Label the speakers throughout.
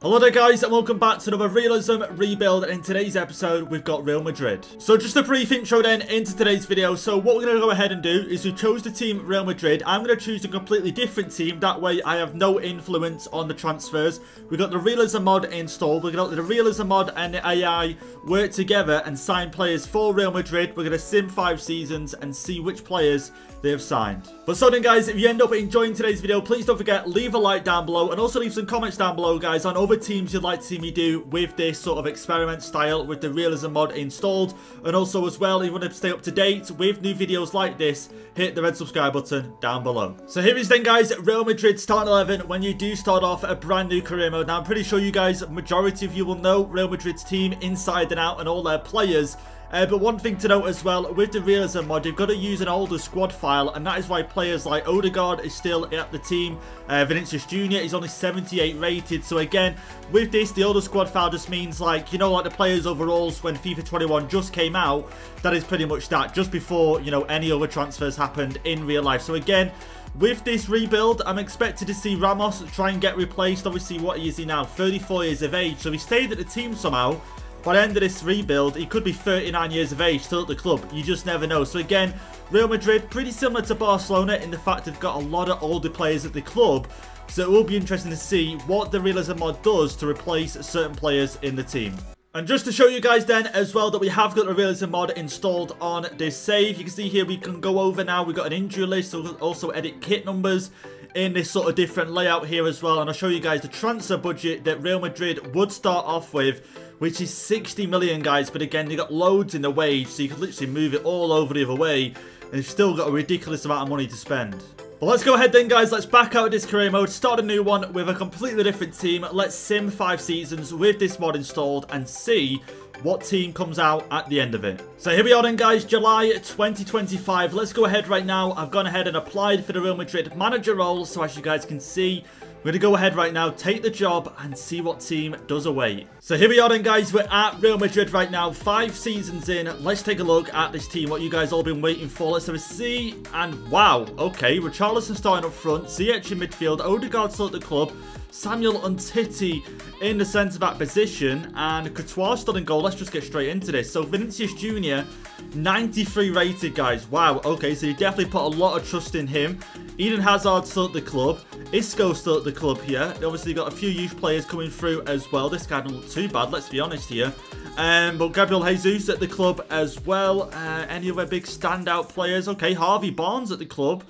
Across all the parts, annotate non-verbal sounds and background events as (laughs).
Speaker 1: Hello there guys and welcome back to another Realism Rebuild and in today's episode we've got Real Madrid. So just a brief intro then into today's video. So what we're going to go ahead and do is we chose the team Real Madrid. I'm going to choose a completely different team. That way I have no influence on the transfers. We've got the Realism mod installed. We're going to let the Realism mod and the AI work together and sign players for Real Madrid. We're going to sim five seasons and see which players they have signed. But so then guys, if you end up enjoying today's video, please don't forget, leave a like down below and also leave some comments down below guys on other teams you'd like to see me do with this sort of experiment style with the realism mod installed. And also as well, if you want to stay up to date with new videos like this, hit the red subscribe button down below. So here is then guys, Real Madrid starting 11 when you do start off a brand new career mode. Now I'm pretty sure you guys, majority of you will know Real Madrid's team inside and out and all their players. Uh, but one thing to note as well, with the realism mod, you've got to use an older squad file, and that is why players like Odegaard is still at the team. Uh, Vinicius Jr. is only 78 rated, so again, with this, the older squad file just means like, you know, like the players overalls when FIFA 21 just came out, that is pretty much that, just before, you know, any other transfers happened in real life. So again, with this rebuild, I'm expected to see Ramos try and get replaced. Obviously, what is he now? 34 years of age. So he stayed at the team somehow. By the end of this rebuild, he could be 39 years of age still at the club. You just never know. So again, Real Madrid, pretty similar to Barcelona in the fact they've got a lot of older players at the club. So it will be interesting to see what the Realism mod does to replace certain players in the team. And just to show you guys then as well that we have got the realism mod installed on this save. You can see here we can go over now. We've got an injury list. So we can also edit kit numbers in this sort of different layout here as well. And I'll show you guys the transfer budget that Real Madrid would start off with which is 60 million, guys. But again, you got loads in the wage, so you can literally move it all over the other way, and you've still got a ridiculous amount of money to spend. But let's go ahead then, guys. Let's back out of this career mode, start a new one with a completely different team. Let's sim five seasons with this mod installed and see what team comes out at the end of it. So here we are then guys, July 2025. Let's go ahead right now. I've gone ahead and applied for the Real Madrid manager role. So as you guys can see, we're going to go ahead right now, take the job, and see what team does away. So here we are then, guys. We're at Real Madrid right now. Five seasons in. Let's take a look at this team, what you guys all been waiting for. Let's have a see. And wow, okay. Richarlison starting up front. Ziyech in midfield. Odegaard still at the club. Samuel Umtiti in the centre-back position. And Courtois still in goal. Let's just get straight into this. So Vinicius Jr., 93 rated, guys. Wow, okay. So you definitely put a lot of trust in him. Eden Hazard still at the club. Isco still at the club here. Obviously got a few youth players coming through as well. This guy doesn't look too bad, let's be honest here. Um, but Gabriel Jesus at the club as well. Uh, any other big standout players? Okay, Harvey Barnes at the club.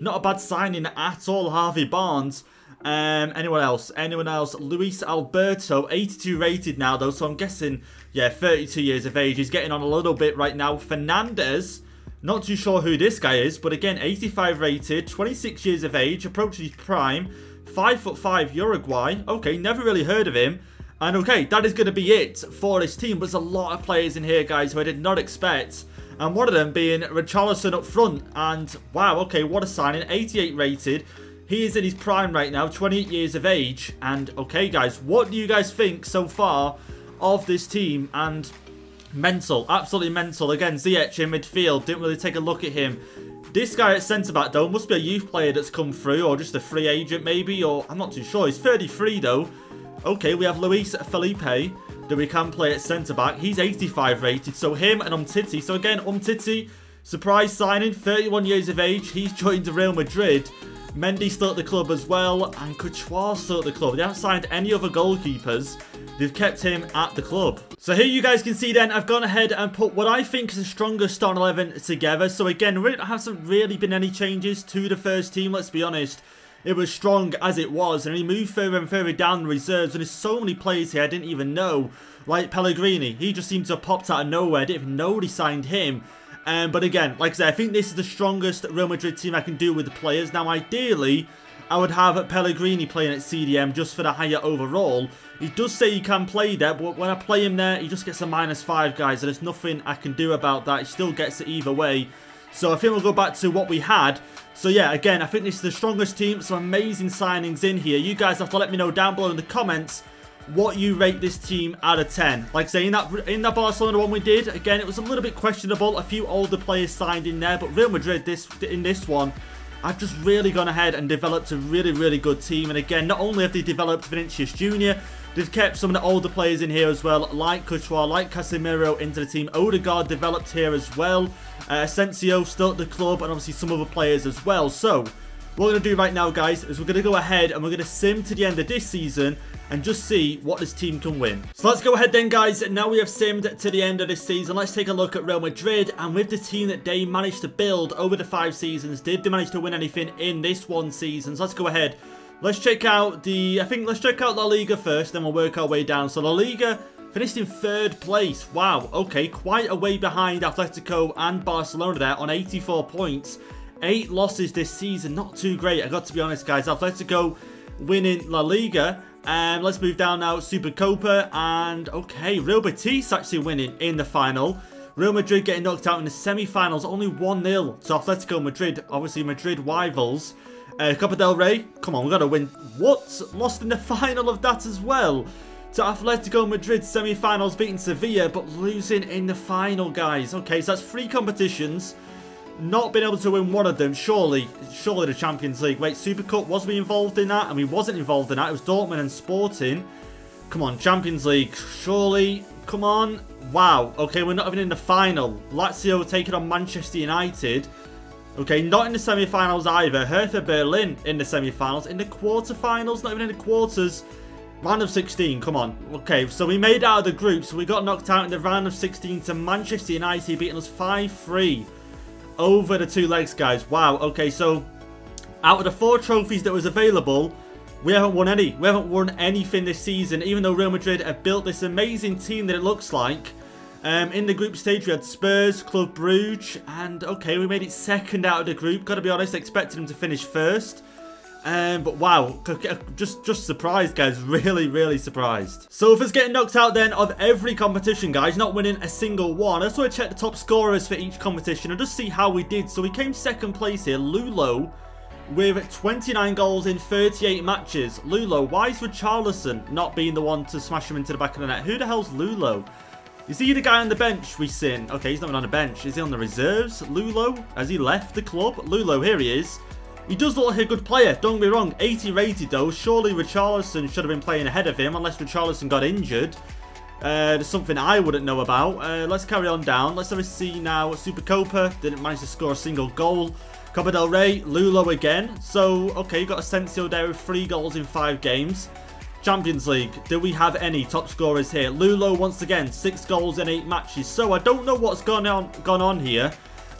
Speaker 1: Not a bad signing at all, Harvey Barnes. Um, anyone else? Anyone else? Luis Alberto, 82 rated now though, so I'm guessing, yeah, 32 years of age. He's getting on a little bit right now. Fernandez, not too sure who this guy is, but again, 85 rated, 26 years of age, approaching his prime, 5 foot 5 Uruguay. Okay, never really heard of him. And okay, that is going to be it for this team. There's a lot of players in here, guys, who I did not expect. And one of them being Richarlison up front. And wow, okay, what a signing. 88 rated. He is in his prime right now, 28 years of age. And okay, guys, what do you guys think so far of this team? And Mental. Absolutely mental. Again, Ziyech in midfield. Didn't really take a look at him. This guy at centre-back, though, must be a youth player that's come through, or just a free agent, maybe, or I'm not too sure. He's 33, though. Okay, we have Luis Felipe that we can play at centre-back. He's 85 rated, so him and Umtiti. So, again, Umtiti, surprise signing, 31 years of age. He's joined the Real Madrid. Mendy still at the club as well, and Courtois still at the club. They haven't signed any other goalkeepers. They've kept him at the club. So here you guys can see then, I've gone ahead and put what I think is the strongest starting 11 together. So again, there hasn't really been any changes to the first team, let's be honest. It was strong as it was, and he moved further and further down the reserves, and there's so many players here I didn't even know. Like Pellegrini, he just seemed to have popped out of nowhere, I didn't even know he signed him. Um, but again, like I said, I think this is the strongest Real Madrid team I can do with the players. Now, ideally, I would have Pellegrini playing at CDM just for the higher overall. He does say he can play there, but when I play him there, he just gets a minus 5, guys. And there's nothing I can do about that. He still gets it either way. So I think we'll go back to what we had. So yeah, again, I think this is the strongest team. Some amazing signings in here. You guys have to let me know down below in the comments what you rate this team out of 10. Like say in that in that Barcelona one we did, again it was a little bit questionable. A few older players signed in there, but Real Madrid this in this one I've just really gone ahead and developed a really, really good team. And again, not only have they developed Vinicius Jr., They've kept some of the older players in here as well, like Courtois, like Casemiro into the team. Odegaard developed here as well. Uh, Asensio still at the club, and obviously some other players as well. So, what we're going to do right now, guys, is we're going to go ahead and we're going to sim to the end of this season and just see what this team can win. So let's go ahead then, guys. Now we have simmed to the end of this season. Let's take a look at Real Madrid. And with the team that they managed to build over the five seasons, did they manage to win anything in this one season? So let's go ahead Let's check out the, I think let's check out La Liga first, then we'll work our way down. So La Liga finished in third place. Wow, okay, quite a way behind Atletico and Barcelona there on 84 points. Eight losses this season, not too great, I got to be honest, guys. Atletico winning La Liga. And um, let's move down now, Super Copa and okay, Real Betis actually winning in the final. Real Madrid getting knocked out in the semi-finals, only 1-0 to Atletico Madrid, obviously Madrid rivals. Uh, Copa del Rey, come on, we got to win. What? Lost in the (laughs) final of that as well. To Atletico Madrid semi-finals beating Sevilla, but losing in the final, guys. Okay, so that's three competitions. Not being able to win one of them, surely, surely the Champions League. Wait, Super Cup, was we involved in that? And we wasn't involved in that. It was Dortmund and Sporting. Come on, Champions League, surely. Come on. Wow, okay, we're not even in the final. Lazio taking on Manchester United. Okay, not in the semi-finals either. Hertha Berlin in the semi-finals. In the quarter-finals, not even in the quarters. Round of 16, come on. Okay, so we made out of the group. So we got knocked out in the round of 16 to Manchester United, beating us 5-3 over the two legs, guys. Wow, okay, so out of the four trophies that was available, we haven't won any. We haven't won anything this season, even though Real Madrid have built this amazing team that it looks like. Um, in the group stage, we had Spurs, Club Brugge, and okay, we made it second out of the group. Got to be honest, expected them to finish first. Um, but wow, just just surprised, guys. Really, really surprised. Us getting knocked out then of every competition, guys, not winning a single one. I just want to check the top scorers for each competition and just see how we did. So we came second place here, Lulo, with 29 goals in 38 matches. Lulo, why is Richarlison not being the one to smash him into the back of the net? Who the hell's Lulo? Is he the guy on the bench we seen? Okay, he's not on the bench. Is he on the reserves? Lulo? Has he left the club? Lulo, here he is. He does look like a good player, don't me wrong. 80 rated though. Surely Richarlison should have been playing ahead of him unless Richarlison got injured. Uh, there's something I wouldn't know about. Uh, let's carry on down. Let's have a see now. Super Copa didn't manage to score a single goal. Copa del Rey, Lulo again. So, okay, you got Asensio there with three goals in five games. Champions League, do we have any top scorers here? Lulo, once again, six goals in eight matches. So I don't know what's gone on, gone on here.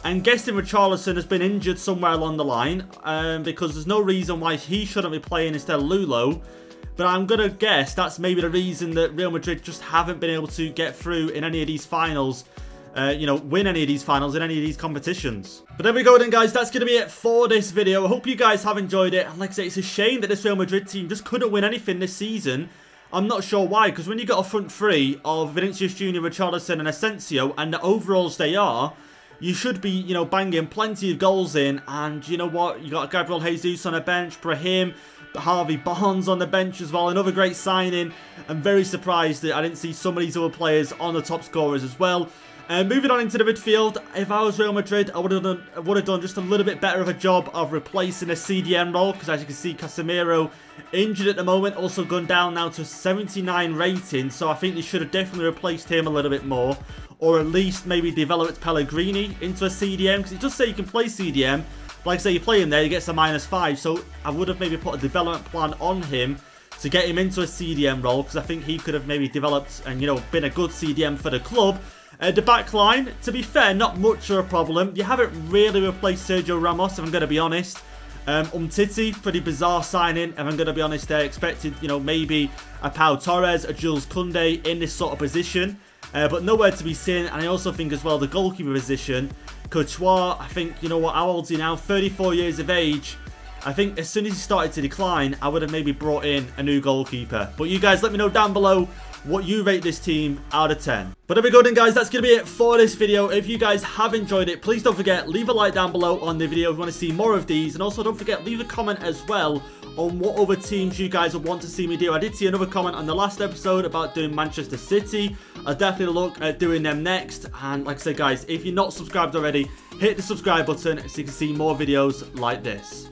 Speaker 1: I'm guessing Richarlison has been injured somewhere along the line um, because there's no reason why he shouldn't be playing instead of Lulo. But I'm going to guess that's maybe the reason that Real Madrid just haven't been able to get through in any of these finals uh, you know, win any of these finals in any of these competitions. But there we go then, guys. That's going to be it for this video. I hope you guys have enjoyed it. And like I say, it's a shame that this Real Madrid team just couldn't win anything this season. I'm not sure why, because when you got a front three of Vinicius Jr., Richarlison and Asensio, and the overalls they are, you should be, you know, banging plenty of goals in. And you know what? You got Gabriel Jesus on a bench, Brahim, Harvey Barnes on the bench as well. Another great signing. I'm very surprised that I didn't see some of these other players on the top scorers as well. Uh, moving on into the midfield, if I was Real Madrid, I would have done would have done just a little bit better of a job of replacing a CDM role because as you can see, Casemiro injured at the moment, also gone down now to 79 rating. So I think they should have definitely replaced him a little bit more, or at least maybe developed Pellegrini into a CDM because it does say you can play CDM. Like I say, you play him there, he gets a minus five. So I would have maybe put a development plan on him to get him into a CDM role because I think he could have maybe developed and you know been a good CDM for the club uh, the back line, to be fair, not much of a problem. You haven't really replaced Sergio Ramos, if I'm going to be honest. Um, Umtiti, pretty bizarre signing, if I'm going to be honest They Expected, you know, maybe a Pau Torres, a Jules Koundé in this sort of position. Uh, but nowhere to be seen. And I also think as well the goalkeeper position, Courtois, I think, you know what, how old is he now? 34 years of age. I think as soon as he started to decline, I would have maybe brought in a new goalkeeper. But you guys let me know down below what you rate this team out of 10. But there we go then guys, that's going to be it for this video. If you guys have enjoyed it, please don't forget, leave a like down below on the video if you want to see more of these. And also don't forget, leave a comment as well on what other teams you guys would want to see me do. I did see another comment on the last episode about doing Manchester City. I'll definitely look at doing them next. And like I said guys, if you're not subscribed already, hit the subscribe button so you can see more videos like this.